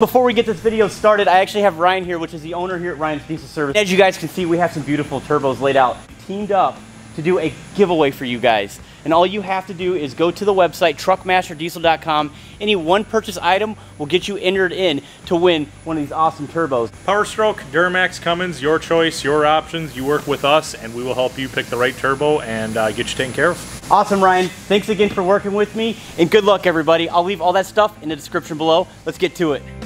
Before we get this video started, I actually have Ryan here, which is the owner here at Ryan's Diesel Service. As you guys can see, we have some beautiful turbos laid out, teamed up to do a giveaway for you guys. And all you have to do is go to the website, truckmasterdiesel.com. Any one purchase item will get you entered in to win one of these awesome turbos. Powerstroke, Duramax, Cummins, your choice, your options. You work with us and we will help you pick the right turbo and uh, get you taken care of. Awesome, Ryan. Thanks again for working with me and good luck, everybody. I'll leave all that stuff in the description below. Let's get to it.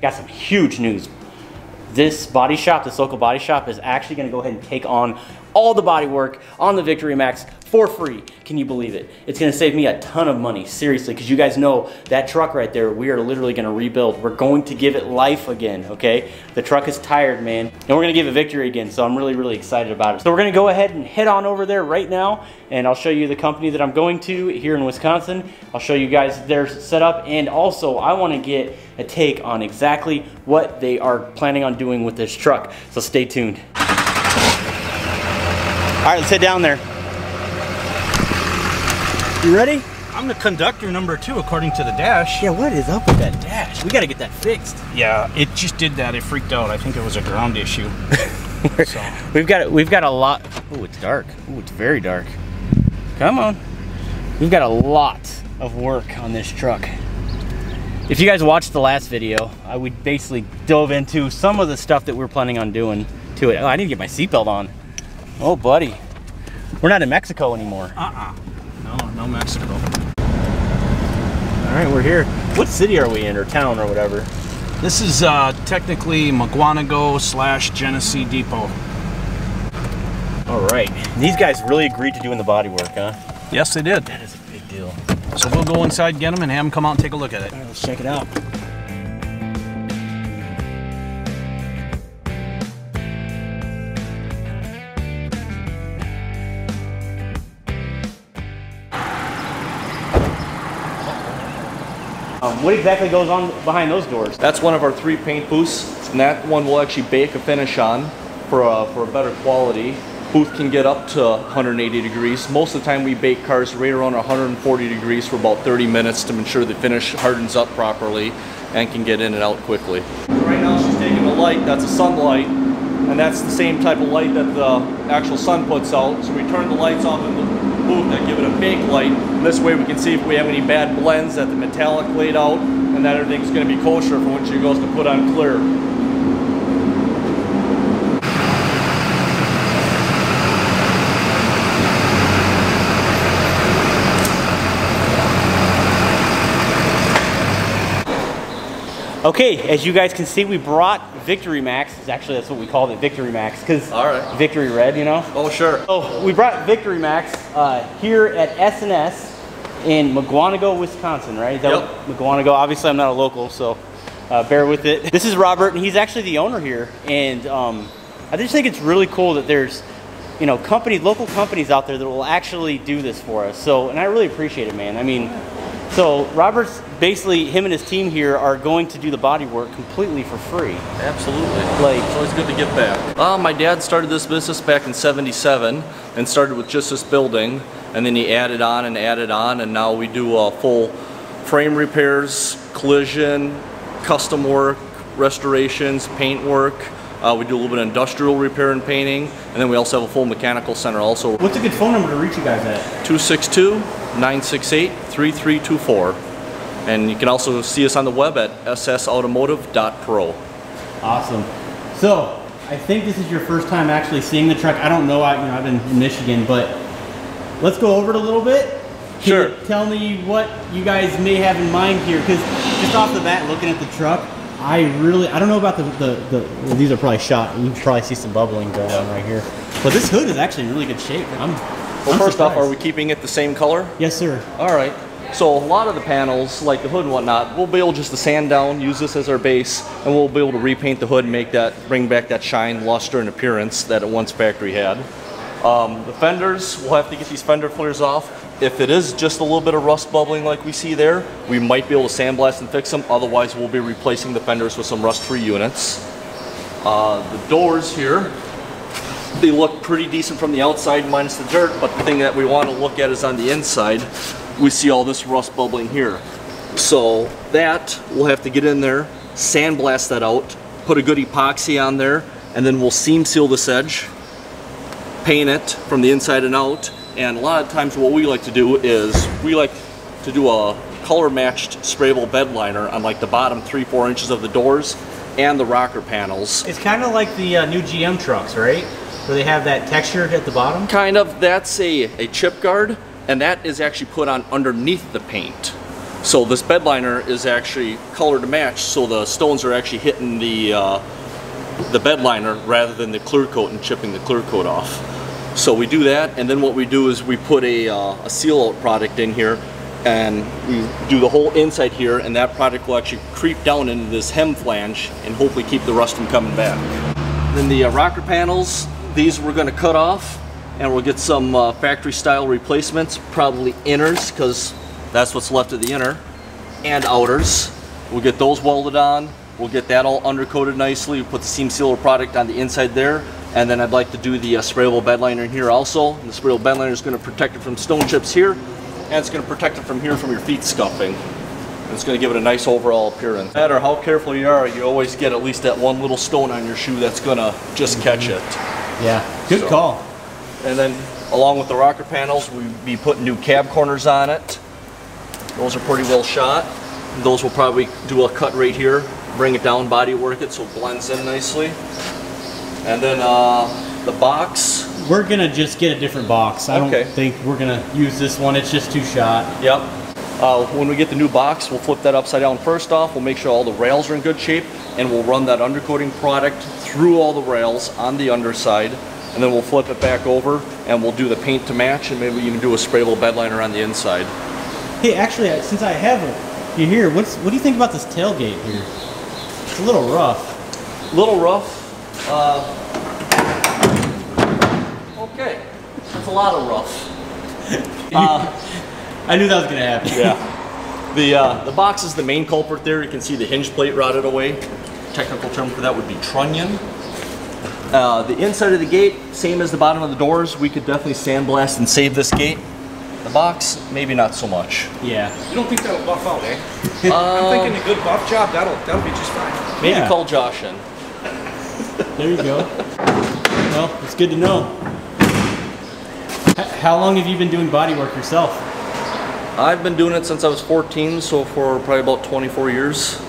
Got some huge news. This body shop, this local body shop, is actually gonna go ahead and take on all the body work on the Victory Max for free. Can you believe it? It's gonna save me a ton of money, seriously, because you guys know that truck right there, we are literally gonna rebuild. We're going to give it life again, okay? The truck is tired, man, and we're gonna give it victory again, so I'm really, really excited about it. So we're gonna go ahead and head on over there right now, and I'll show you the company that I'm going to here in Wisconsin. I'll show you guys their setup, and also I wanna get a take on exactly what they are planning on doing with this truck. So stay tuned. All right, let's head down there. You ready? I'm the conductor number two according to the dash. Yeah, what is up with that dash? We gotta get that fixed. Yeah, it just did that. It freaked out. I think it was a ground issue. so. We've got we've got a lot. Oh, it's dark. Oh, it's very dark. Come on. We've got a lot of work on this truck. If you guys watched the last video, I would basically dove into some of the stuff that we're planning on doing to it. Oh, I need to get my seatbelt on. Oh, buddy. We're not in Mexico anymore. Uh-uh. No, no Mexico. All right, we're here. What city are we in, or town, or whatever? This is uh, technically Mukwonago slash Genesee Depot. All right. These guys really agreed to doing the body work, huh? Yes, they did. That is a big deal. So we'll go inside, get them, and have them come out and take a look at it. All right, let's check it out. Um, what exactly goes on behind those doors? That's one of our three paint booths, and that one will actually bake a finish on for a, for a better quality. Booth can get up to 180 degrees. Most of the time we bake cars right around 140 degrees for about 30 minutes to ensure the finish hardens up properly and can get in and out quickly. Right now she's taking the light, that's a sunlight, and that's the same type of light that the actual sun puts out. So we turn the lights off the and uh, give it a bake light. And this way we can see if we have any bad blends that the metallic laid out and that everything's going to be kosher for when she goes to put on clear. Okay, as you guys can see, we brought Victory Max. Actually, that's what we called it, Victory Max, because right. Victory Red, you know? Oh, sure. So we brought Victory Max uh, here at S&S in Mukwonago, Wisconsin, right? That Yep. what- Obviously, I'm not a local, so uh, bear with it. This is Robert, and he's actually the owner here. And um, I just think it's really cool that there's, you know, company, local companies out there that will actually do this for us. So, and I really appreciate it, man. I mean, so Robert's basically him and his team here are going to do the body work completely for free. Absolutely. Like- it's always good to give back. Uh, my dad started this business back in 77 and started with just this building and then he added on and added on and now we do uh, full frame repairs, collision, custom work, restorations, paint work. Uh, we do a little bit of industrial repair and painting and then we also have a full mechanical center also. What's a good phone number to reach you guys at? 262-968-3324 and you can also see us on the web at ssautomotive.pro. Awesome. So, I think this is your first time actually seeing the truck. I don't know, I, you know, I've been in Michigan, but let's go over it a little bit. Can Sure. tell me what you guys may have in mind here, because just off the bat, looking at the truck, I really, I don't know about the, the, the well, these are probably shot. You can probably see some bubbling going on right here. But this hood is actually in really good shape. I'm, Well, I'm first off, are we keeping it the same color? Yes, sir. All right. So a lot of the panels, like the hood and whatnot, we'll be able just to sand down, use this as our base, and we'll be able to repaint the hood and make that, bring back that shine, luster, and appearance that it once factory had. Um, the fenders, we'll have to get these fender flares off. If it is just a little bit of rust bubbling like we see there, we might be able to sandblast and fix them. Otherwise, we'll be replacing the fenders with some rust-free units. Uh, the doors here, they look pretty decent from the outside minus the dirt, but the thing that we want to look at is on the inside. we see all this rust bubbling here. So that we'll have to get in there, sandblast that out, put a good epoxy on there, and then we'll seam seal this edge, paint it from the inside and out. And a lot of times what we like to do is we like to do a color matched sprayable bed liner on like the bottom three, four inches of the doors and the rocker panels. It's kind of like the uh, new GM trucks, right? Where they have that texture at the bottom. Kind of, that's a, a chip guard and that is actually put on underneath the paint. So this bed liner is actually color to match so the stones are actually hitting the uh, the bed liner rather than the clear coat and chipping the clear coat off. So we do that and then what we do is we put a, uh, a seal out product in here and we do the whole inside here and that product will actually creep down into this hem flange and hopefully keep the rust from coming back. Then the uh, rocker panels, these we're going to cut off and we'll get some uh, factory style replacements, probably inners because that's what's left of the inner and outers. We'll get those welded on. We'll get that all undercoated nicely. We'll put the seam sealer product on the inside there. And then I'd like to do the uh, sprayable bed liner in here also. And the sprayable bed liner is going to protect it from stone chips here. And it's going to protect it from here from your feet scuffing. And it's going to give it a nice overall appearance. No matter how careful you are, you always get at least that one little stone on your shoe that's going to just catch it. Yeah, good So- call. And then along with the rocker panels, we'll be putting new cab corners on it. Those are pretty well shot. Those will probably do a cut right here, bring it down, body work it so it blends in nicely. And then uh, the box, We're gonna just get a different box. I Okay. don't think we're gonna use this one. It's just too shot. yep. Uh, when we get the new box, we'll flip that upside down first off. We'll make sure all the rails are in good shape and we'll run that undercoating product through all the rails on the underside. And then we'll flip it back over and we'll do the paint to match and maybe even do a sprayable bed liner on the inside. Hey, actually, since I have you here, what's what do you think about this tailgate here? It's a little rough. A little rough. Uh, okay, that's a lot of rough. Uh, I knew that was gonna happen. yeah. The uh, the box is the main culprit there. You can see the hinge plate rotted away. Technical term for that would be trunnion. Uh, the inside of the gate, same as the bottom of the doors. We could definitely sandblast and save this gate. The box, maybe not so much. Yeah. You don't think that'll buff out, eh? I'm thinking a good buff job, that'll that'll be just fine. Maybe Yeah. call Josh in. There you go. well, it's good to know. H- how long have you been doing body work yourself? I've been doing it since I was 14, so for probably about 24 years.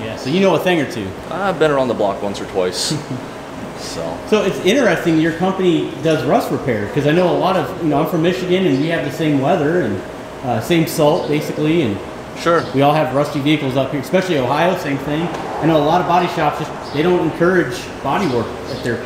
Yeah. So you know a thing or two. I've been around the block once or twice. so. So it's interesting your company does rust repair because I know a lot of you know I'm from Michigan and we have the same weather and uh, same salt basically and Sure. we all have rusty vehicles up here, especially Ohio. Same thing. I know a lot of body shops just they don't encourage body work at their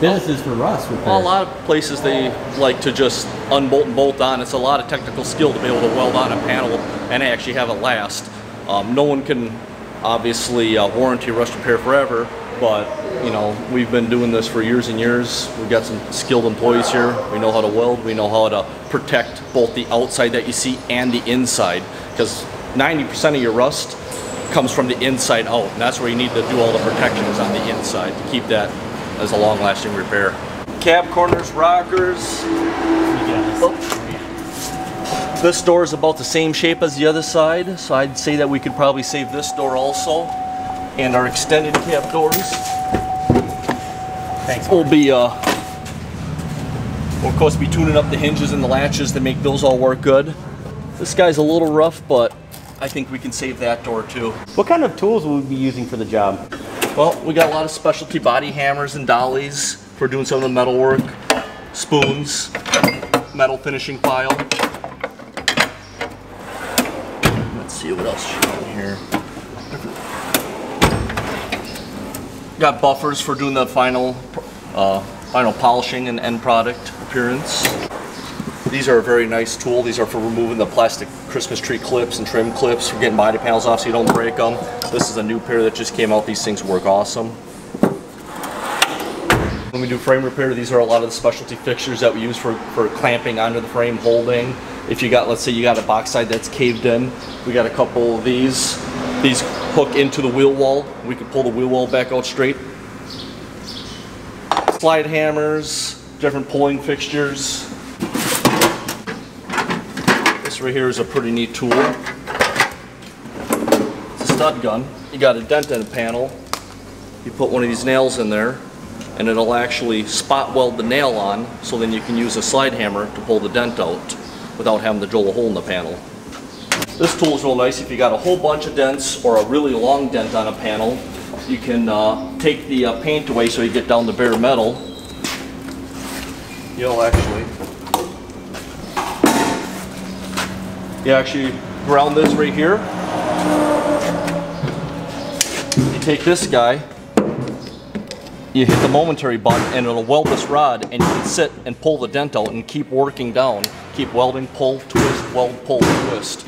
businesses for rust repair. Well, a lot of places they like to just unbolt and bolt on. It's a lot of technical skill to be able to weld on a panel and actually have it last. Um, no one can obviously uh, warranty rust repair forever, but you know we've been doing this for years and years. We've got some skilled employees here. We know how to weld. We know how to protect both the outside that you see and the inside, because 90% of your rust comes from the inside out, and that's where you need to do all the protections on the inside to keep that as a long-lasting repair. Cab corners, rockers. This door is about the same shape as the other side, so I'd say that we could probably save this door also. And our extended cab doors Thanks. will be, uh, we'll of course be tuning up the hinges and the latches to make those all work good. This guy's a little rough, but I think we can save that door too. What kind of tools will we be using for the job? Well, we got a lot of specialty body hammers and dollies for doing some of the metal work. Spoons, metal finishing file. Let's see what else is in here. Got buffers for doing the final, uh, final polishing and end product appearance. These are a very nice tool. These are for removing the plastic Christmas tree clips and trim clips for getting body panels off so you don't break them. This is a new pair that just came out. These things work awesome. When we do frame repair, these are a lot of the specialty fixtures that we use for, for clamping onto the frame, holding. If you got, let's say you got a box side that's caved in, we got a couple of these. These hook into the wheel wall. We can pull the wheel wall back out straight. Slide hammers, different pulling fixtures. This right here is a pretty neat tool. It's a stud gun. You got a dent in the panel. You put one of these nails in there and it'll actually spot weld the nail on so then you can use a slide hammer to pull the dent out without having to drill a hole in the panel. This tool is real nice if you got a whole bunch of dents or a really long dent on a panel. You can uh, take the uh, paint away so you get down to bare metal. You'll actually you actually ground this right here. You take this guy, you hit the momentary button and it'll weld this rod and you can sit and pull the dent out and keep working down. Keep welding, pull, twist, weld, pull, twist.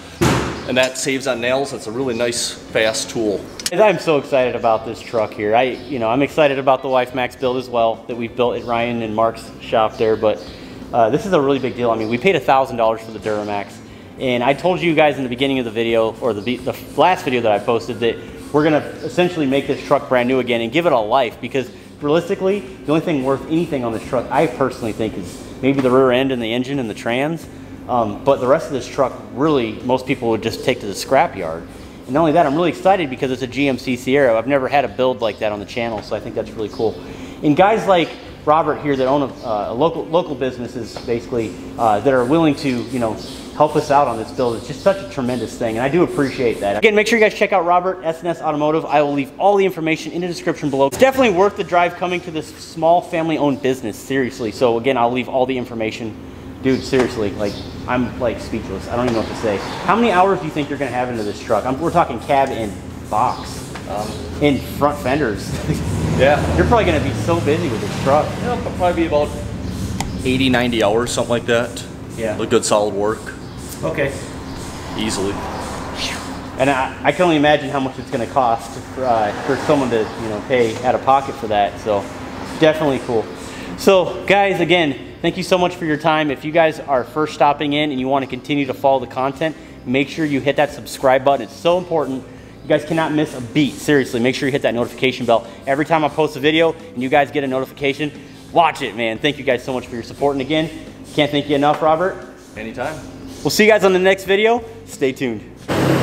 And that saves on nails. It's a really nice, fast tool. I'm so excited about this truck here. I, you know, I'm excited about the Wife Max build as well that we've built at Ryan and Mark's shop there. But uh, this is a really big deal. I mean, we paid a thousand dollars for the Duramax, and I told you guys in the beginning of the video or the, the last video that I posted that we're gonna essentially make this truck brand new again and give it a life because realistically, the only thing worth anything on this truck, I personally think, is maybe the rear end and the engine and the trans. Um, but the rest of this truck, really, most people would just take to the scrapyard. And not only that, I'm really excited because it's a GMC Sierra. I've never had a build like that on the channel, so I think that's really cool. And guys like Robert here that own a, uh, local local businesses, basically, uh, that are willing to, you know, help us out on this build. It's just such a tremendous thing, and I do appreciate that. Again, make sure you guys check out Robert, S&S Automotive. I will leave all the information in the description below. It's definitely worth the drive coming to this small family-owned business, seriously. So again, I'll leave all the information. Dude, seriously, like, I'm like speechless. I don't even know what to say. How many hours do you think you're gonna have into this truck? I'm, we're talking cab and box. Um, in front fenders. Yeah. You're probably gonna be so busy with this truck. Yeah, it'll probably be about 80, 90 hours, something like that. Yeah. A good solid work, Okay. easily. And I, I can only imagine how much it's going to cost for, uh, for someone to you know pay out of pocket for that. So definitely cool. So guys, again, thank you so much for your time. If you guys are first stopping in and you want to continue to follow the content, make sure you hit that subscribe button. It's so important. You guys cannot miss a beat. Seriously, make sure you hit that notification bell. Every time I post a video and you guys get a notification, watch it, man. Thank you guys so much for your support. And again, can't thank you enough, Robert. Anytime. We'll see you guys on the next video. Stay tuned.